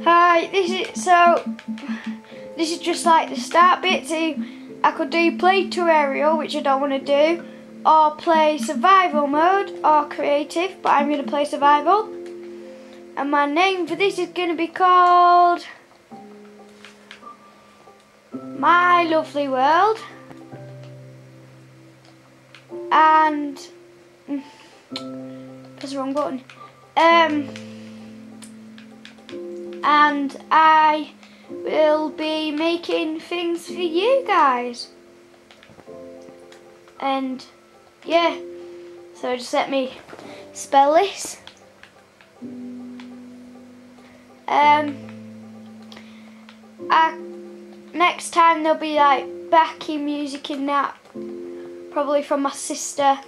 Hi, this is so. This is just like the start bit. So I could do play tutorial, which I don't want to do, or play survival mode or creative, but I'm going to play survival. And my name for this is going to be called My Lovely World. And press the wrong button. Um, and I will be making things for you guys. And yeah, so just let me spell this. Um, I, next time there'll be like backing music in that, probably from my sister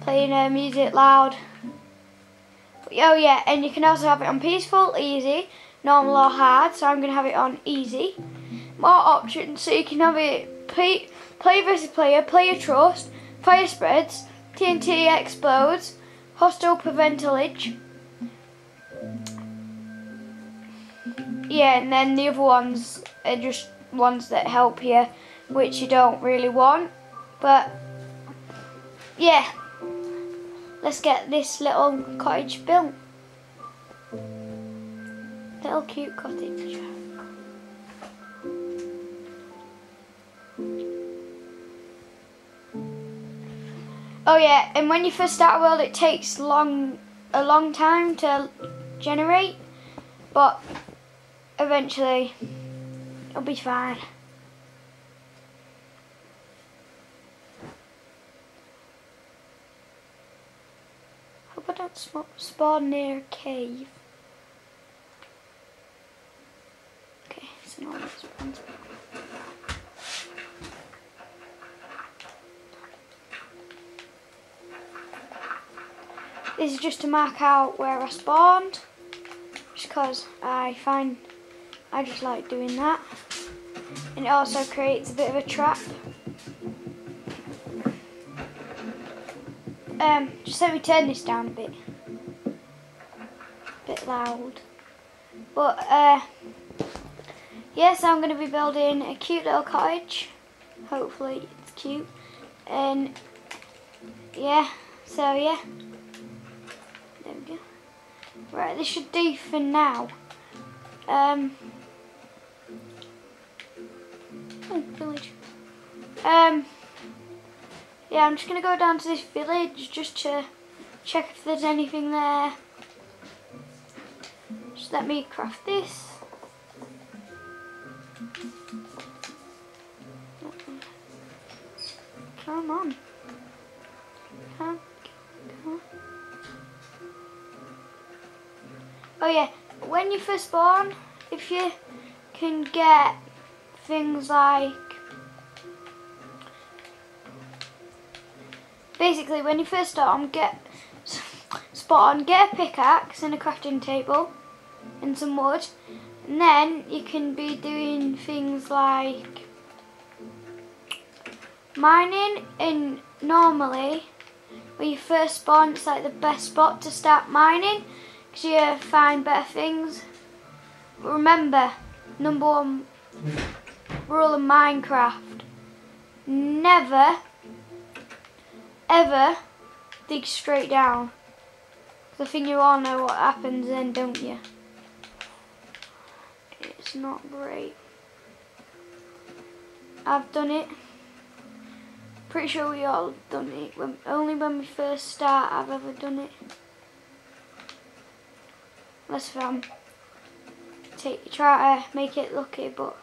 playing her music loud. Oh yeah, and you can also have it on peaceful, easy, normal or hard, so I'm going to have it on easy. More options, so you can have it play, play versus player, player trust, fire spreads, TNT explodes, host privileges. Yeah, and then the other ones are just ones that help you, which you don't really want. But, yeah, let's get this little cottage built. Little cute cottage. Oh yeah, and when you first start a world it takes long a long time to generate, but eventually it'll be fine. Hope I don't spawn near a cave. Okay, so now let's spawn. This is just to mark out where I spawned, just because I find I just like doing that. And it also creates a bit of a trap. Um, just let me turn this down a bit. A Bit loud. But, uh, yes, I'm going to be building a cute little cottage. Hopefully it's cute. And, yeah, so yeah. There we go. Right, this should do for now. Um, oh, village. Um, yeah, I'm just going to go down to this village just to check if there's anything there. Just let me craft this. Come on. Come, come. Oh yeah, when you first spawn, if you can get things like basically when you first start on get spawn get a pickaxe and a crafting table and some wood and then you can be doing things like mining and normally when you first spawn it's like the best spot to start mining because you find better things but remember number one rule of Minecraft never ever dig straight down. I think you all know what happens then, don't you? It's not great. I've done it. Pretty sure we all done it. When, only when we first start I've ever done it. Unless if I'm take, try to make it lucky, but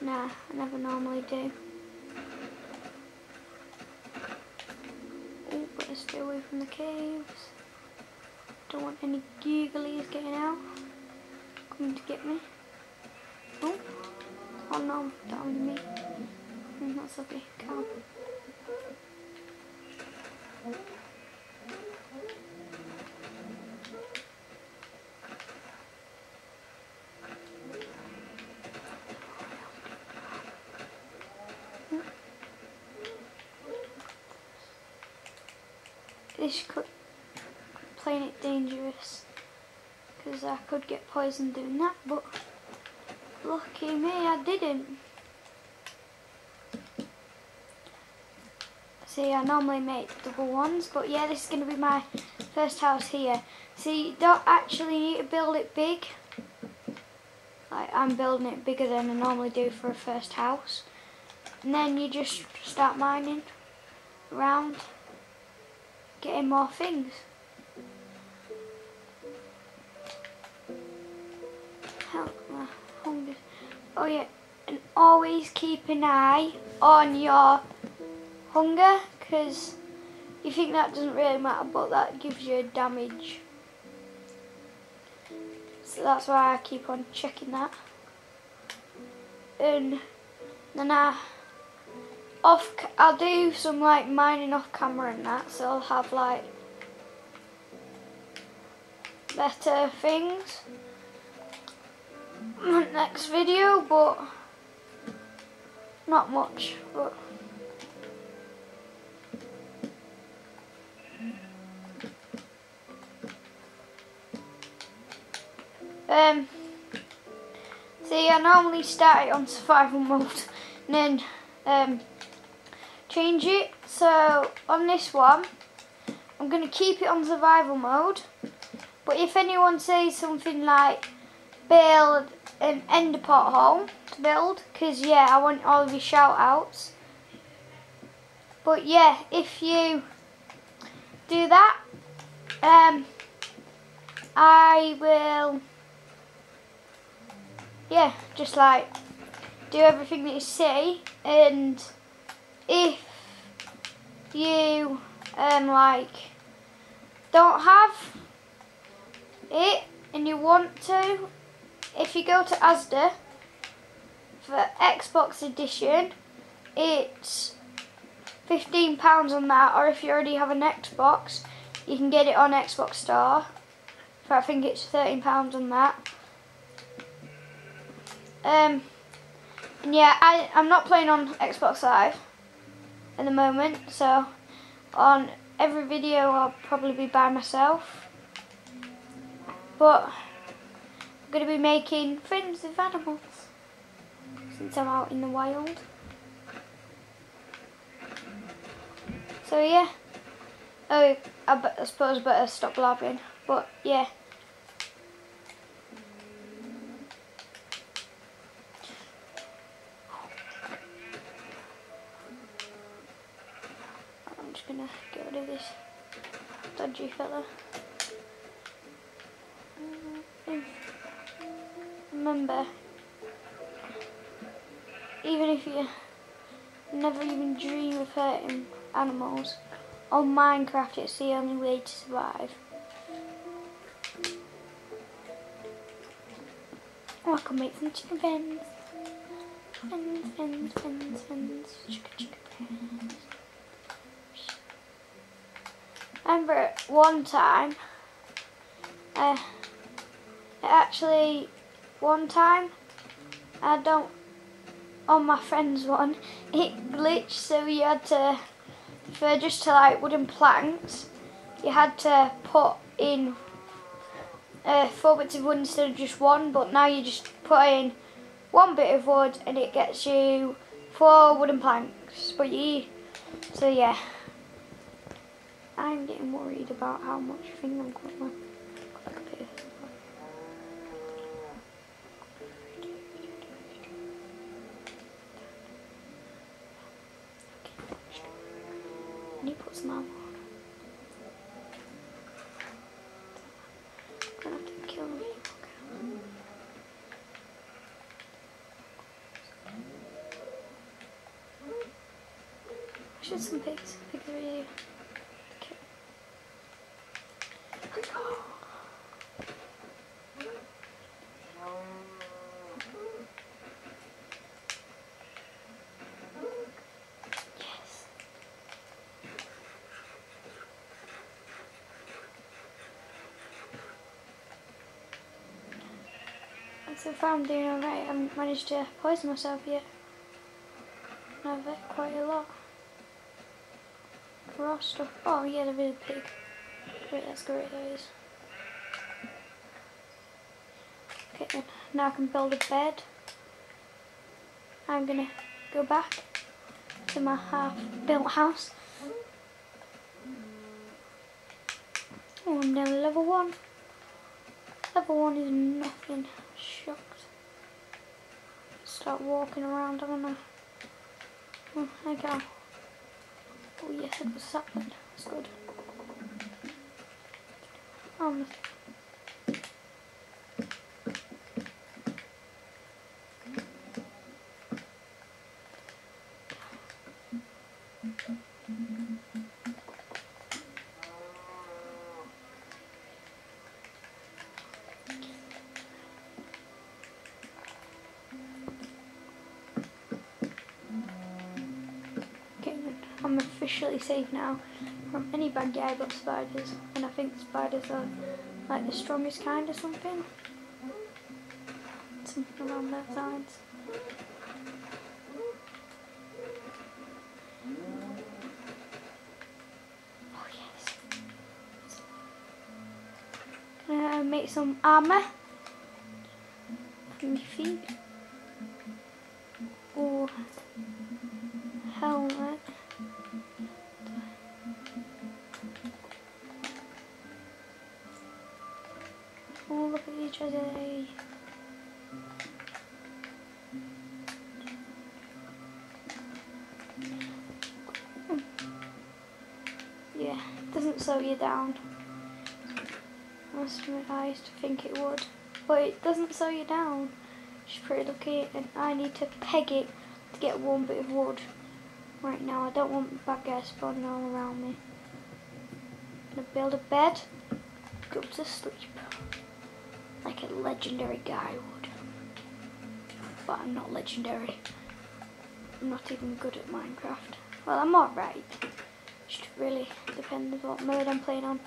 nah, I never normally do. Oh, better stay away from the caves. Don't want any googlies getting out. Coming to get me. Oh, oh no, down me. Mm, that's okay, calm. This could playing it dangerous because I could get poisoned doing that, but lucky me, I didn't. See, I normally make double ones, but yeah, this is going to be my first house here. See, you don't actually need to build it big. Like, I'm building it bigger than I normally do for a first house. And then you just start mining around, getting more things. Help my hunger. Oh yeah, and always keep an eye on your hunger because you think that doesn't really matter but that gives you damage. So that's why I keep on checking that. And then I off I'll do some like mining off camera and that so I'll have like better things. Next video but not much but Um, see, I normally start it on survival mode and then um, change it. So on this one, I'm going to keep it on survival mode. But if anyone says something like build an ender home to build, because yeah, I want all of your shout outs. But yeah, if you do that, um, I will yeah, just like do everything that you see and if you um like don't have it and you want to if you go to Asda for Xbox edition it's £15 on that or if you already have an Xbox you can get it on Xbox Store for I think it's £13 on that um, yeah, I, I'm not playing on Xbox Live at the moment, so on every video I'll probably be by myself. But I'm going to be making friends with animals since I'm out in the wild. So yeah, oh, I, I suppose I better stop blabbing, but yeah. Gonna get rid of this dodgy fella. Remember, even if you never even dream of hurting animals, on Minecraft it's the only way to survive. Oh, I can make some chicken fins. Fins, fins, fins, fins, chicken, chicken fins. Remember one time, uh, actually one time, I don't, on my friend's one, it glitched so you had to, for just to like wooden planks, you had to put in uh, four bits of wood instead of just one, but now you just put in one bit of wood and it gets you four wooden planks, but you, so yeah. I'm getting worried about how much thing I'm going to I need to put some armor on. I'm gonna kill me. I should some pigs. Pigs are really So far I'm doing alright. I haven't managed to poison myself yet. I've ate quite a lot. Raw stuff. Oh yeah, the real pig. Wait, that's great that is. now I can build a bed. I'm gonna go back to my half built house. Oh, I'm down level one. Level one is nothing. Shocked. Start walking around, I don't know. Oh, there you go. Oh yes, it was sapling. That's good. Um, I'm officially safe now from any bad guy but spiders. And I think spiders are like the strongest kind or something. Something along those lines. Oh yes. Gonna make some armor for my feet. Oh, look at each other. Yeah, it doesn't slow you down. Must admit, I used to think it would, but it doesn't slow you down. It's pretty lucky, and I need to peg it to get one bit of wood. Right now, I don't want bad guys spawning all around me. I'm gonna build a bed, go to sleep like a legendary guy would. But I'm not legendary. I'm not even good at Minecraft. Well, I'm alright. Just really depends what mode I'm playing on.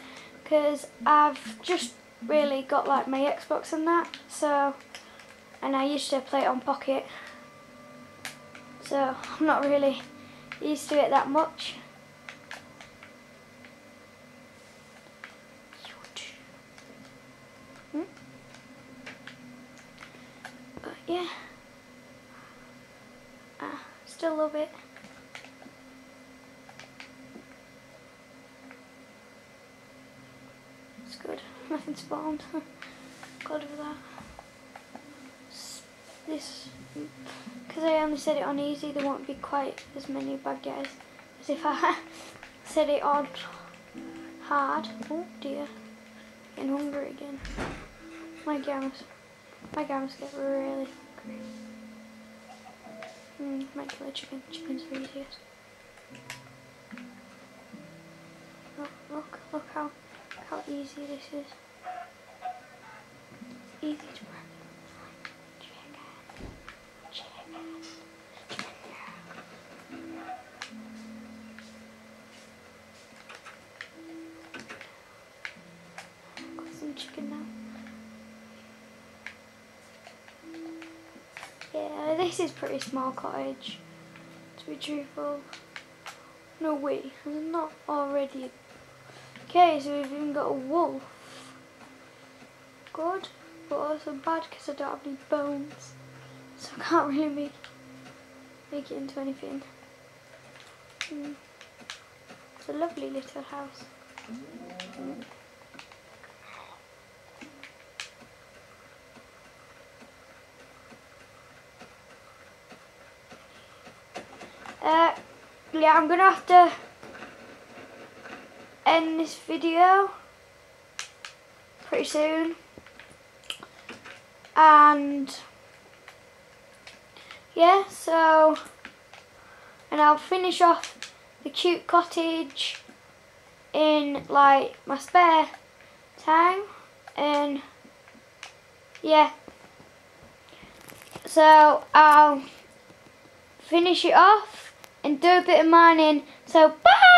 Because I've just really got like my Xbox and that. So, and I used to play it on Pocket. So, I'm not really used to it that much. Hmm? But yeah, I still love it. It's good. Nothing spawned. Glad of that. This, because I only said it on easy, there won't be quite as many bad guys as if I said it on hard. Oh dear, getting hungry again. My gums, my gums get really hungry. Hmm, might kill a chicken. Chickens are easiest. Look, look, look how how easy this is. Easy to work. Chicken, chicken, chicken. Got some chicken now. This is pretty small cottage. To be truthful. No way, I'm not already. Okay, so we've even got a wolf. Good, but also bad because I don't have any bones, so I can't really make make it into anything. Hmm. It's a lovely little house. Uh, yeah, I'm gonna have to end this video pretty soon. And yeah, so and I'll finish off the cute cottage in like my spare time. And yeah. So I'll finish it off and do a bit of mining. So bye